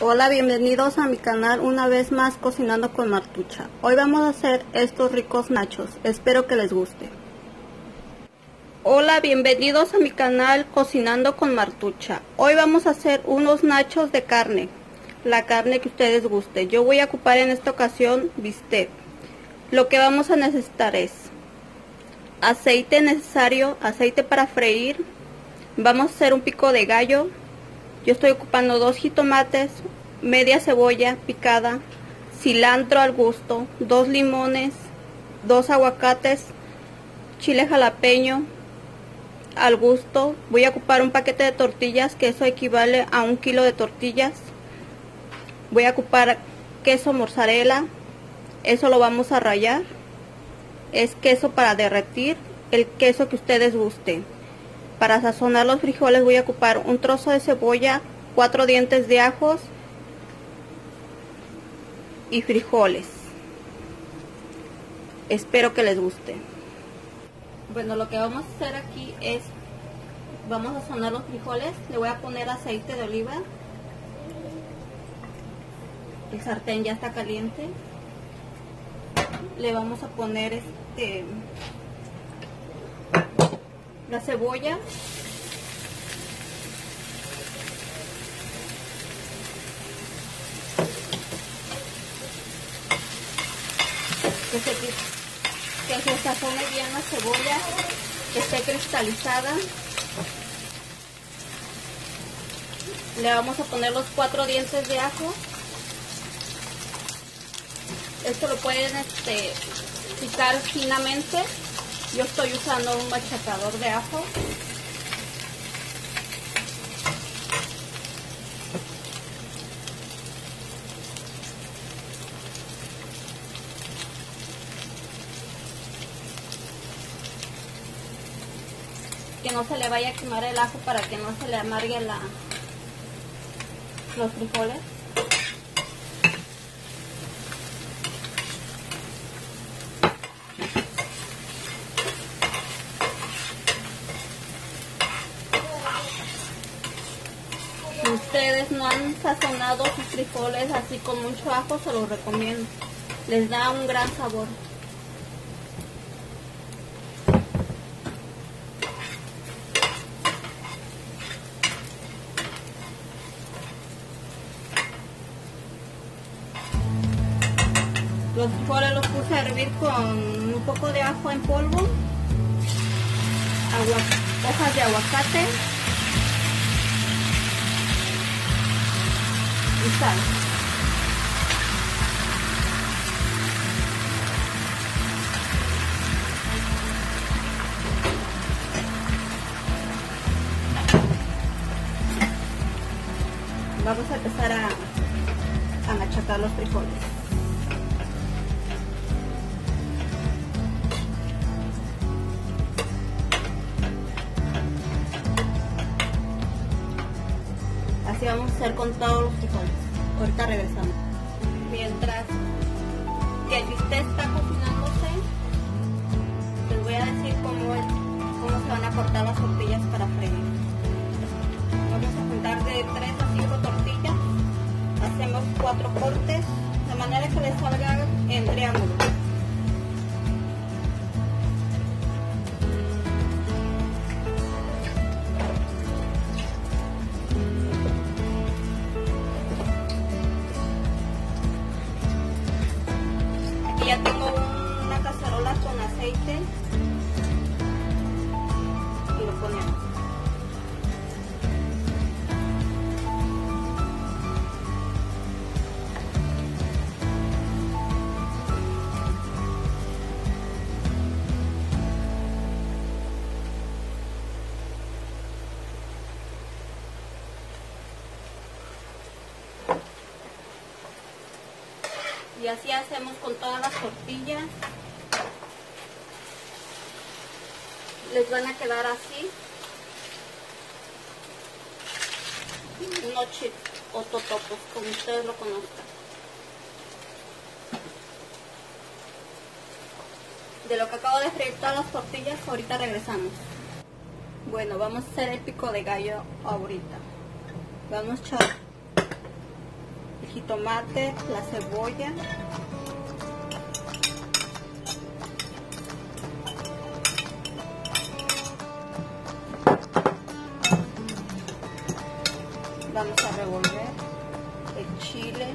Hola, bienvenidos a mi canal una vez más Cocinando con Martucha. Hoy vamos a hacer estos ricos nachos, espero que les guste. Hola, bienvenidos a mi canal Cocinando con Martucha. Hoy vamos a hacer unos nachos de carne, la carne que ustedes guste. Yo voy a ocupar en esta ocasión bistec. Lo que vamos a necesitar es aceite necesario, aceite para freír. Vamos a hacer un pico de gallo, yo estoy ocupando dos jitomates, media cebolla picada, cilantro al gusto, dos limones, dos aguacates, chile jalapeño al gusto. Voy a ocupar un paquete de tortillas, que eso equivale a un kilo de tortillas. Voy a ocupar queso mozzarella, eso lo vamos a rayar. Es queso para derretir, el queso que ustedes gusten. Para sazonar los frijoles voy a ocupar un trozo de cebolla, cuatro dientes de ajos y frijoles. Espero que les guste. Bueno, lo que vamos a hacer aquí es, vamos a sazonar los frijoles. Le voy a poner aceite de oliva. El sartén ya está caliente. Le vamos a poner este la cebolla. Que se, que se sazone bien la cebolla que esté cristalizada. Le vamos a poner los cuatro dientes de ajo. Esto lo pueden este, picar finamente yo estoy usando un machacador de ajo. Que no se le vaya a quemar el ajo para que no se le amargue la, los frijoles. Si ustedes no han sazonado sus frijoles así con mucho ajo, se los recomiendo. Les da un gran sabor. Los frijoles los puse a hervir con un poco de ajo en polvo, hojas de aguacate Vamos a empezar a, a machacar los frijoles. Así vamos a hacer con todos los frijoles. Ahorita regresamos. Mientras que el bistec está cocinándose, les voy a decir cómo, cómo se van a cortar las tortillas para freír. Vamos a juntar de 3 a 5 tortillas. Hacemos 4 cortes de manera que les salga en triángulo. Y así hacemos con todas las tortillas. Les van a quedar así. Chips o totopos, como ustedes lo conozcan. De lo que acabo de freír todas las tortillas, ahorita regresamos. Bueno, vamos a hacer el pico de gallo ahorita. Vamos a echar jitomate, la cebolla. Vamos a revolver el chile.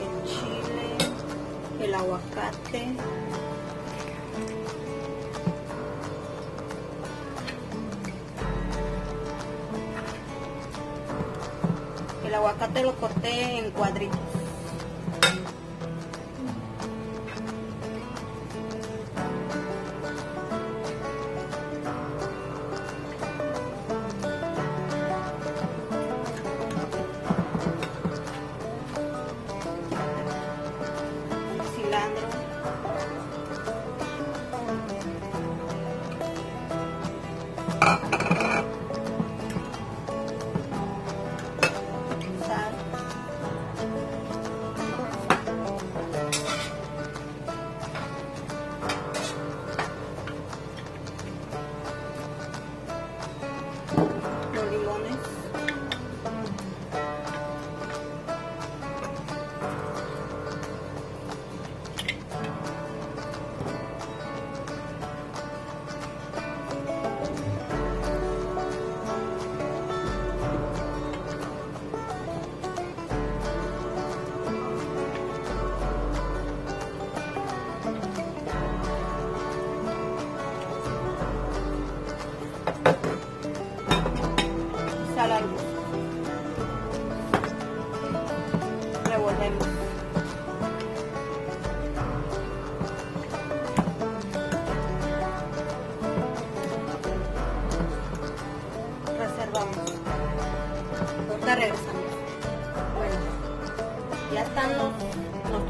El chile, el aguacate. Aguacate lo corté en cuadritos. Revolvemos. Reservamos. Ahorita regresamos. Bueno, ya están los, los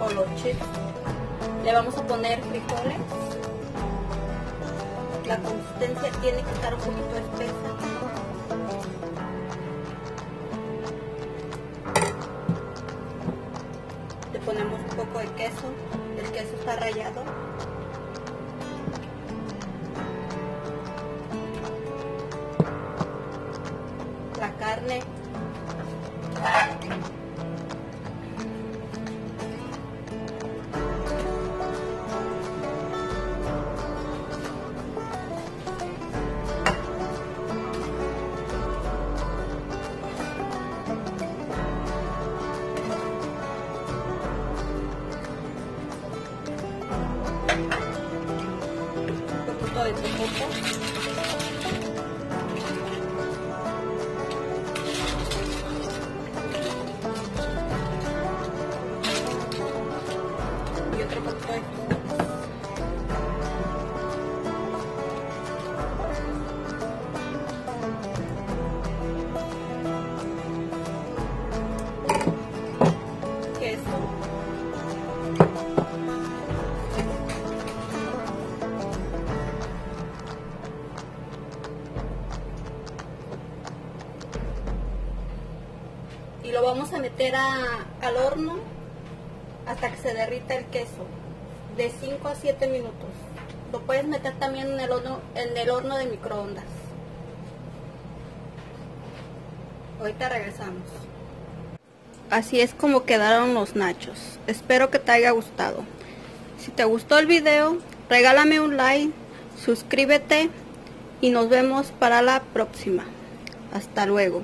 o los chips. Le vamos a poner frijoles la consistencia tiene que estar un poquito espesa. Ponemos un poco de queso, el queso está rallado. De. Y y lo vamos a meter a- al horno hasta que se derrita el queso de 5 a 7 minutos. Lo puedes meter también en el horno en el horno de microondas. Ahorita regresamos. Así es como quedaron los nachos. Espero que te haya gustado. Si te gustó el video regálame un like suscríbete y nos vemos para la próxima. Hasta luego